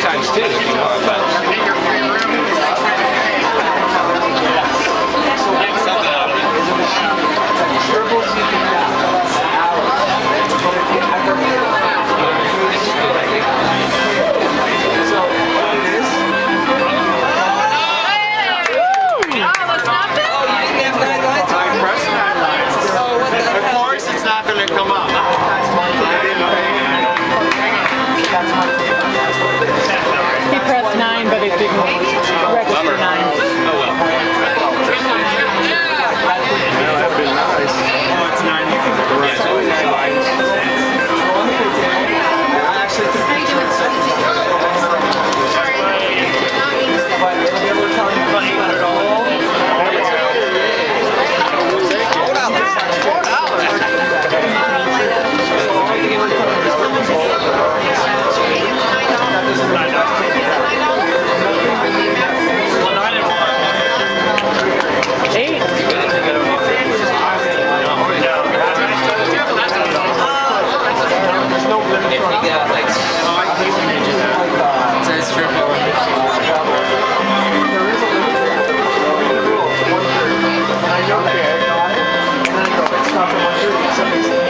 times too nine, Okay. What's that? Uh, Deb says move over